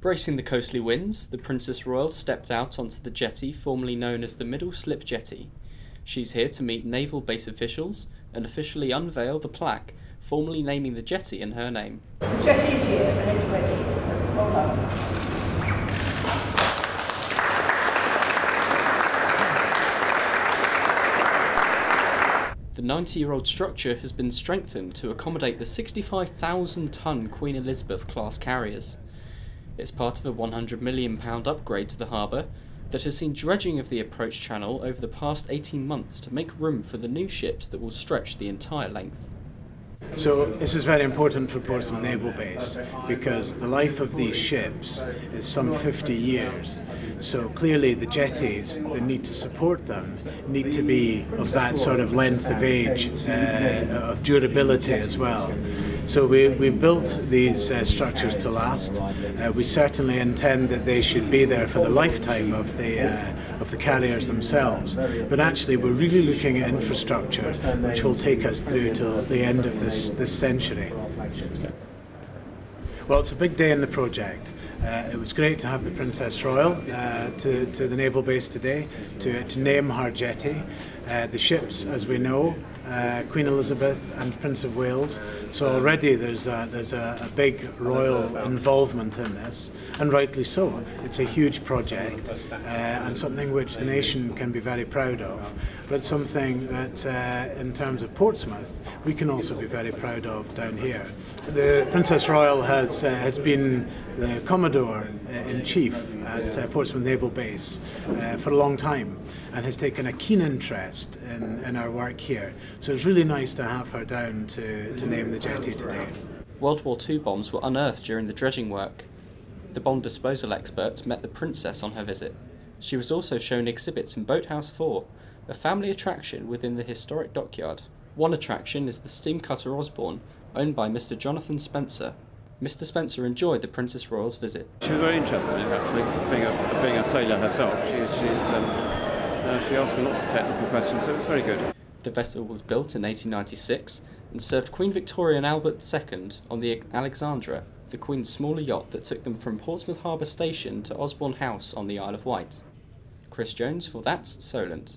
Bracing the coastly winds, the Princess Royal stepped out onto the jetty formerly known as the Middle Slip Jetty. She's here to meet naval base officials and officially unveil the plaque, formally naming the jetty in her name. The jetty is here and it's ready. Well done. The 90 year old structure has been strengthened to accommodate the 65,000 ton Queen Elizabeth class carriers. It's part of a £100 million upgrade to the harbour that has seen dredging of the approach channel over the past 18 months to make room for the new ships that will stretch the entire length. So this is very important for Portsmouth Naval Base because the life of these ships is some 50 years. So clearly the jetties that need to support them need to be of that sort of length of age, uh, of durability as well. So we, we've built these uh, structures to last. Uh, we certainly intend that they should be there for the lifetime of the, uh, of the carriers themselves. But actually we're really looking at infrastructure which will take us through till the end of this, this century. Well, it's a big day in the project. Uh, it was great to have the Princess Royal uh, to, to the naval base today to, to name her jetty. Uh, the ships, as we know, uh, Queen Elizabeth and Prince of Wales. So already there's a, there's a, a, big royal involvement in this, and rightly so. It's a huge project uh, and something which the nation can be very proud of, but something that, uh, in terms of Portsmouth, we can also be very proud of down here. The Princess Royal has, uh, has been the Commodore uh, in Chief at uh, Portsmouth Naval Base for a long time and has taken a keen interest in, in our work here. So it's really nice to have her down to, to name the jetty today. World War II bombs were unearthed during the dredging work. The bomb disposal experts met the Princess on her visit. She was also shown exhibits in Boathouse 4, a family attraction within the historic dockyard. One attraction is the steam cutter Osborne, owned by Mr. Jonathan Spencer. Mr. Spencer enjoyed the Princess Royal's visit. She was very interested in actually being a, being a sailor herself. She, she's um, uh, she asked me lots of technical questions, so it was very good. The vessel was built in 1896 and served Queen Victoria and Albert II on the Alexandra, the Queen's smaller yacht that took them from Portsmouth Harbour Station to Osborne House on the Isle of Wight. Chris Jones for That's Solent.